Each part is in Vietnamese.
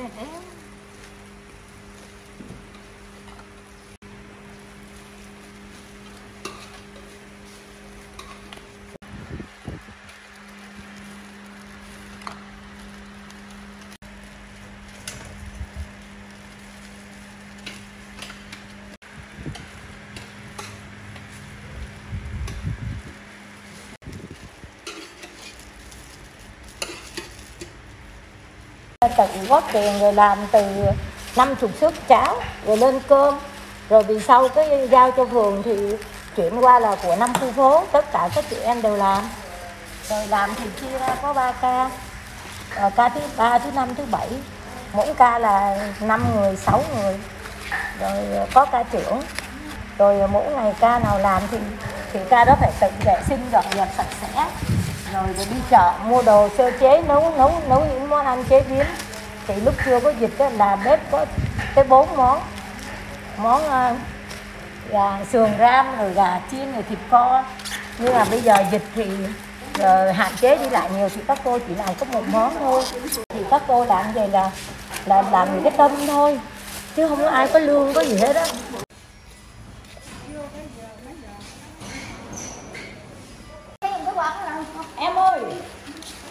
Đây, tự góp tiền rồi làm từ 50 suất cháo rồi lên cơm. Rồi vì sau cái giao cho phường thì chuyển qua là của năm khu phố tất cả các chị em đều làm. Rồi làm thì chia ra có 3 ca. À, ca thứ ba thứ năm thứ bảy mỗi ca là 5 người 6 người. Rồi có ca trưởng. Rồi mỗi ngày ca nào làm thì thì ca đó phải tự vệ sinh dọn dẹp sạch sẽ rồi, rồi đi chợ mua đồ sơ chế nấu nấu nấu những món ăn chế biến. Thì lúc chưa có dịch đó là bếp có tới bốn món. Món uh, gà sườn ram rồi gà chiên rồi thịt kho. Nhưng mà bây giờ dịch thì rồi hạn chế đi lại nhiều. Thì các cô chỉ làm có một món thôi. Thì các cô làm vậy là là làm những cái tâm thôi. Chứ không có ai có lương có gì hết á. Em ơi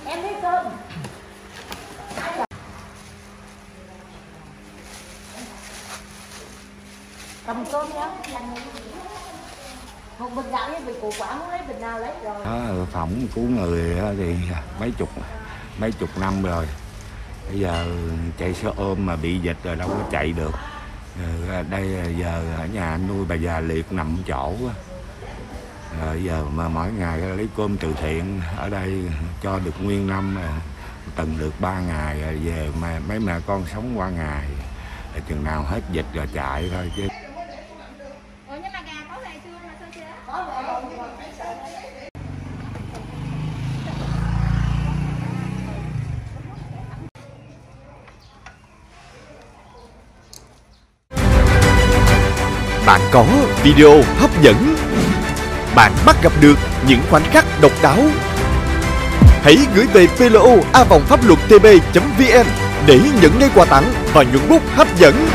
em lấy cơm cầm cơm nhá. Một bình gạo với bình củ quả muốn lấy bình nào lấy rồi. Đó, phỏng cứu người thì mấy chục mấy chục năm rồi. Bây giờ chạy xe ôm mà bị dịch rồi đâu có chạy được. Ừ, đây giờ ở nhà nuôi bà già liệt nằm chỗ rồi giờ mà mỗi ngày lấy cơm từ thiện ở đây cho được nguyên năm à, từng được ba ngày rồi về mà mấy mẹ con sống qua ngày. Chừng nào hết dịch rồi chạy thôi chứ? Bạn có video hấp dẫn bạn bắt gặp được những khoảnh khắc độc đáo. Hãy gửi về plo a vòng pháp luật tb.vn để nhận ngay quà tặng và những bút hấp dẫn.